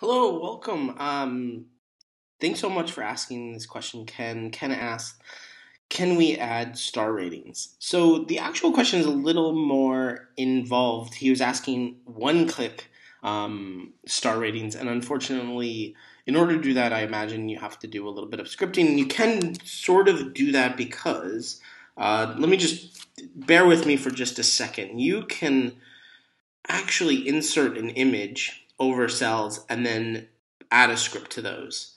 Hello, welcome. Um, thanks so much for asking this question, Ken. Ken asked, can we add star ratings? So the actual question is a little more involved. He was asking one click um, star ratings, and unfortunately, in order to do that, I imagine you have to do a little bit of scripting. You can sort of do that because, uh, let me just bear with me for just a second. You can actually insert an image over cells and then add a script to those.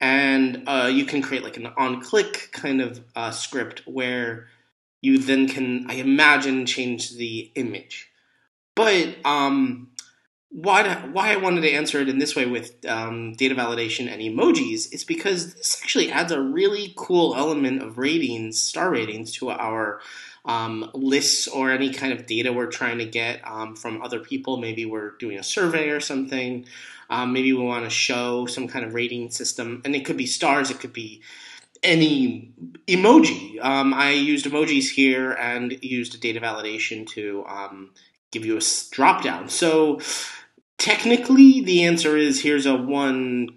And uh, you can create like an on click kind of uh, script where you then can, I imagine, change the image. But um, why, why I wanted to answer it in this way with um, data validation and emojis is because this actually adds a really cool element of ratings, star ratings, to our um, lists or any kind of data we're trying to get um, from other people. Maybe we're doing a survey or something. Um, maybe we want to show some kind of rating system, and it could be stars, it could be any emoji. Um, I used emojis here and used data validation to um, give you a drop down. So technically, the answer is here's a one,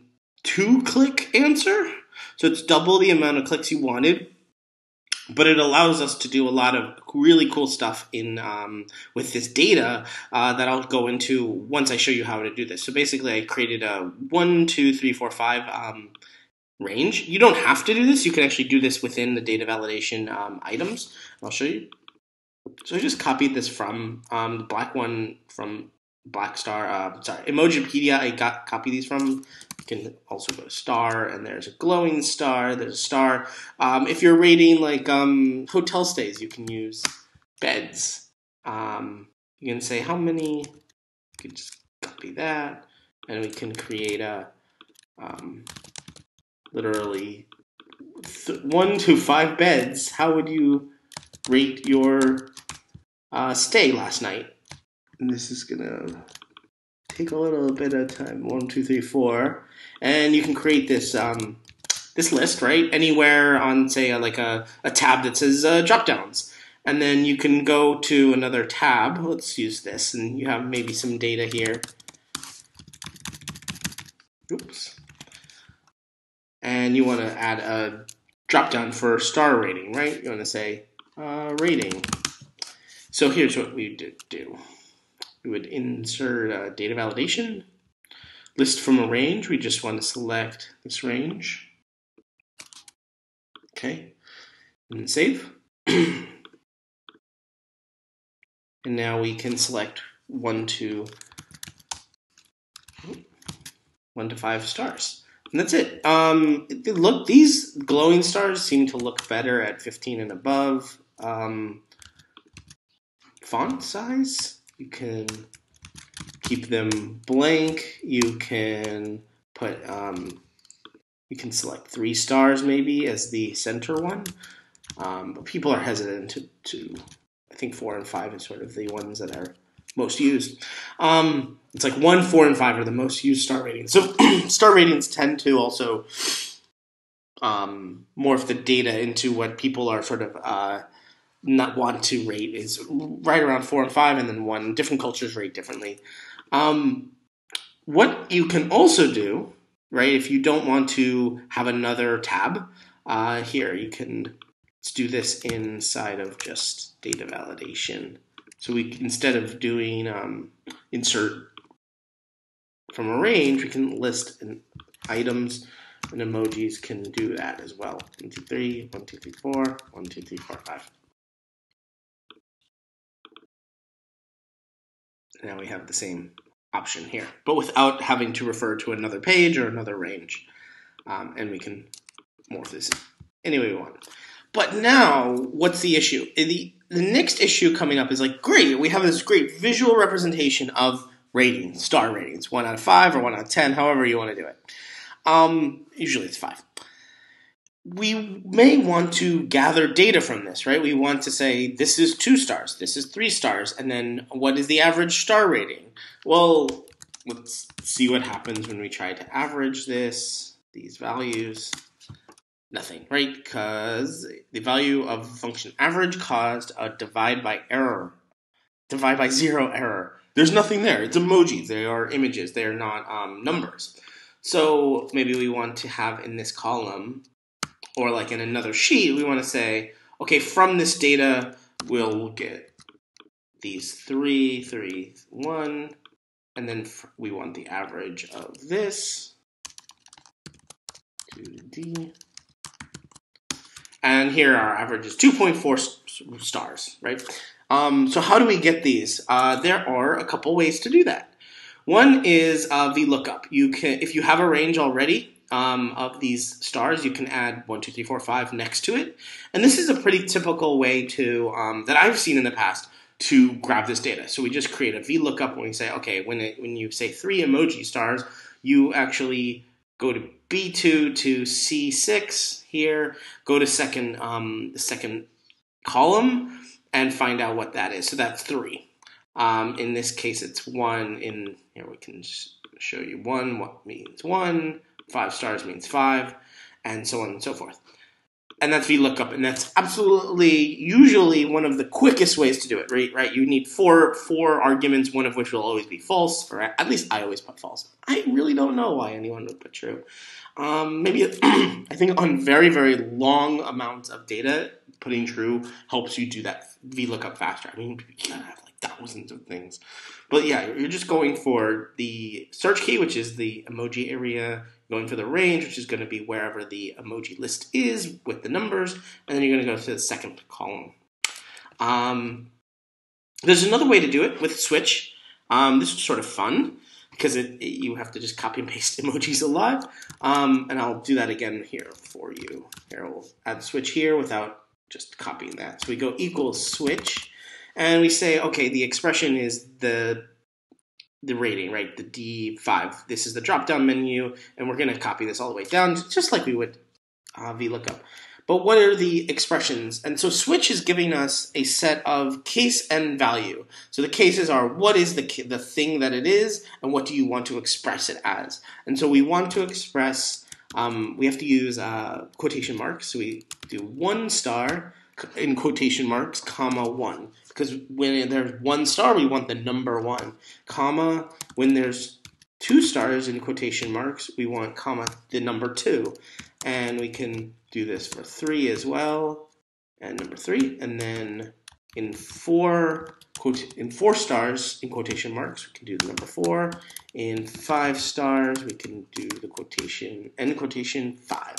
two click answer. So it's double the amount of clicks you wanted but it allows us to do a lot of really cool stuff in um, with this data uh, that I'll go into once I show you how to do this. So basically, I created a one, two, three, four, five um, range. You don't have to do this. You can actually do this within the data validation um, items. I'll show you. So I just copied this from um, the black one from Blackstar. Uh, sorry, Emojipedia. I got copy these from You can also go to star, and there's a glowing star. There's a star. Um, if you're rating like um, hotel stays, you can use beds. Um, you can say how many. You can just copy that, and we can create a um, literally one to five beds. How would you rate your uh, stay last night? And this is gonna take a little bit of time. One, two, three, four, and you can create this um, this list right anywhere on say a, like a, a tab that says uh, drop downs, and then you can go to another tab. Let's use this, and you have maybe some data here. Oops. And you want to add a drop down for star rating, right? You want to say uh, rating. So here's what we do we would insert a data validation. List from a range, we just want to select this range. Okay, and save. and now we can select one to one to five stars. And that's it. Um, look, these glowing stars seem to look better at 15 and above. Um, font size, you can keep them blank. You can put, um, you can select three stars maybe as the center one. Um, but people are hesitant to, to, I think four and five is sort of the ones that are most used. Um, it's like one, four, and five are the most used star ratings. So star ratings tend to also um, morph the data into what people are sort of uh, not want to rate is right around four and five, and then one. Different cultures rate differently. Um, what you can also do, right, if you don't want to have another tab, uh, here you can let's do this inside of just data validation. So we instead of doing um, insert from a range, we can list items and emojis can do that as well. One, two, three, one, two, three, four, one, two, three, four, five. Now we have the same option here, but without having to refer to another page or another range. Um, and we can morph this any way we want. But now, what's the issue? The, the next issue coming up is like, great, we have this great visual representation of ratings, star ratings, 1 out of 5 or 1 out of 10, however you want to do it. Um, usually it's 5 we may want to gather data from this, right? We want to say this is two stars, this is three stars, and then what is the average star rating? Well, let's see what happens when we try to average this, these values. Nothing, right? Because the value of function average caused a divide by error, divide by zero error. there's nothing there. It's emojis. They are images. They are not um, numbers. So maybe we want to have in this column, or like in another sheet, we want to say, okay, from this data, we'll get these three, three, one, and then we want the average of this. 2D. And here our average is 2.4 stars, right? Um, so how do we get these? Uh, there are a couple ways to do that. One is uh, VLOOKUP. You can, if you have a range already um, of these stars, you can add one, two, three, four, five next to it. And this is a pretty typical way to um, that I've seen in the past to grab this data. So we just create a VLOOKUP when we say, okay, when it, when you say three emoji stars, you actually go to B2 to C6 here, go to second um, the second column, and find out what that is. So that's three. Um, in this case, it's one. In here, we can show you one. What means one? Five stars means five, and so on and so forth. And that's VLOOKUP, and that's absolutely usually one of the quickest ways to do it. Right? Right? You need four four arguments, one of which will always be false. Or at least I always put false. I really don't know why anyone would put true. Um, maybe I think on very very long amounts of data, putting true helps you do that VLOOKUP faster. I mean, you gotta have like thousands of things, but yeah, you're just going for the search key, which is the emoji area. Going for the range, which is going to be wherever the emoji list is with the numbers, and then you're going to go to the second column. Um, there's another way to do it with switch. Um, this is sort of fun because it, it, you have to just copy and paste emojis a lot. Um, and I'll do that again here for you. Here, we'll add switch here without just copying that. So we go equals switch, and we say, okay, the expression is the the rating, right? The D5. This is the drop down menu, and we're going to copy this all the way down, just like we would uh, VLOOKUP. But what are the expressions? And so switch is giving us a set of case and value. So the cases are what is the, the thing that it is, and what do you want to express it as? And so we want to express um, we have to use uh, quotation marks. So we do one star in quotation marks, comma one. Because when there's one star, we want the number one, comma. When there's two stars in quotation marks, we want comma the number two. And we can do this for three as well, and number three. And then in four quote in four stars in quotation marks, we can do the number four. In five stars, we can do the quotation end quotation five.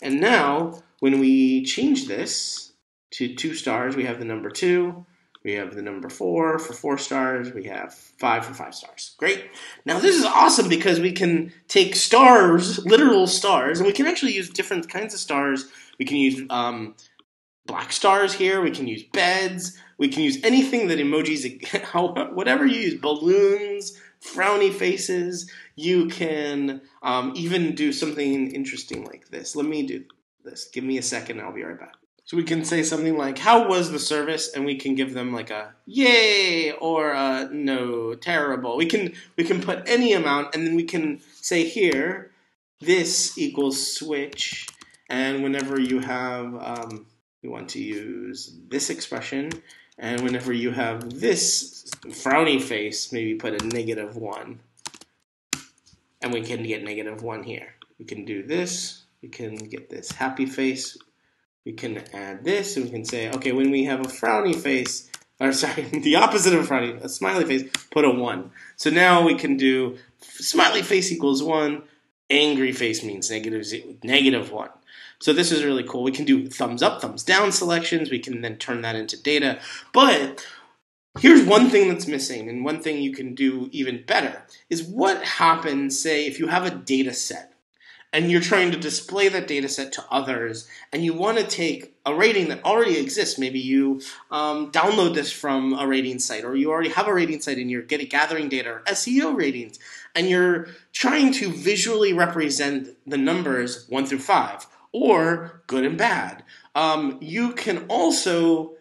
And now, when we change this to two stars, we have the number two. We have the number four for four stars. We have five for five stars. Great. Now this is awesome because we can take stars, literal stars, and we can actually use different kinds of stars. We can use um, black stars here. We can use beds. We can use anything that emojis, whatever you use, balloons, frowny faces. You can um, even do something interesting like this. Let me do this. Give me a second. I'll be right back. So we can say something like, "How was the service?" and we can give them like a "yay" or a "no, terrible." We can we can put any amount, and then we can say here, "This equals switch," and whenever you have um, you want to use this expression, and whenever you have this frowny face, maybe put a negative 1. And we can get negative 1 here. We can do this. We can get this happy face. We can add this, and we can say, okay, when we have a frowny face, or sorry, the opposite of a frowny, a smiley face, put a 1. So now we can do smiley face equals 1, angry face means negative, negative 1. So this is really cool. We can do thumbs up, thumbs down selections. We can then turn that into data. But here's one thing that's missing, and one thing you can do even better is what happens, say, if you have a data set and you're trying to display that data set to others and you want to take a rating that already exists maybe you um, download this from a rating site or you already have a rating site and you're getting gathering data or seo ratings and you're trying to visually represent the numbers 1 through 5 or good and bad. Um, you can also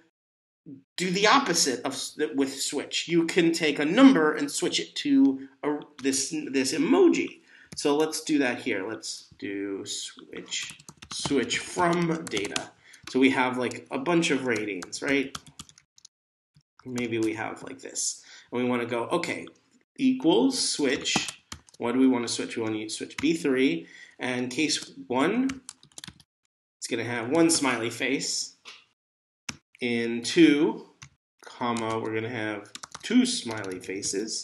do the opposite of with switch. You can take a number and switch it to a, this this emoji. So let's do that here. Let's do switch switch from data. So we have like a bunch of ratings, right? Maybe we have like this. and we want to go, okay, equals switch. What do we want to switch? We want to switch B3, and case 1, it's going to have one smiley face. In 2, comma, we're going to have two smiley faces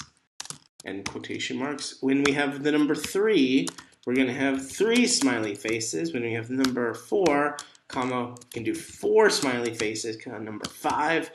and quotation marks. When we have the number 3, we're going to have three smiley faces. When we have the number 4, comma, we can do four smiley faces. Number 5,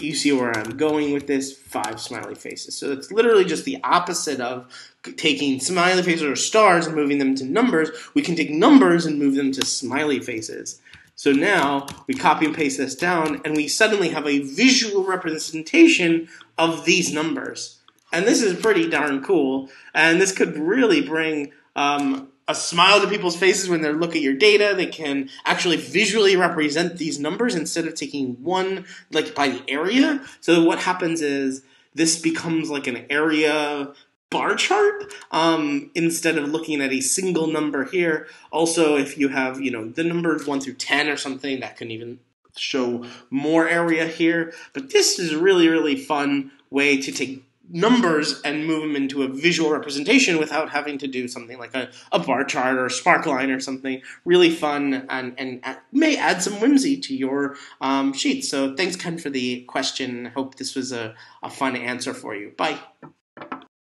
you see where I'm going with this, five smiley faces. So it's literally just the opposite of taking smiley faces or stars and moving them to numbers. We can take numbers and move them to smiley faces. So now we copy and paste this down, and we suddenly have a visual representation of these numbers. And this is pretty darn cool. And this could really bring um, a smile to people's faces when they look at your data. They can actually visually represent these numbers instead of taking one like by the area. So what happens is this becomes like an area bar chart um, instead of looking at a single number here. Also, if you have, you know, the numbers 1 through 10 or something, that can even show more area here. But this is really, really fun way to take numbers and move them into a visual representation without having to do something like a, a bar chart or a sparkline or something really fun and, and may add some whimsy to your um, sheet. So thanks, Ken, for the question. I hope this was a, a fun answer for you. Bye.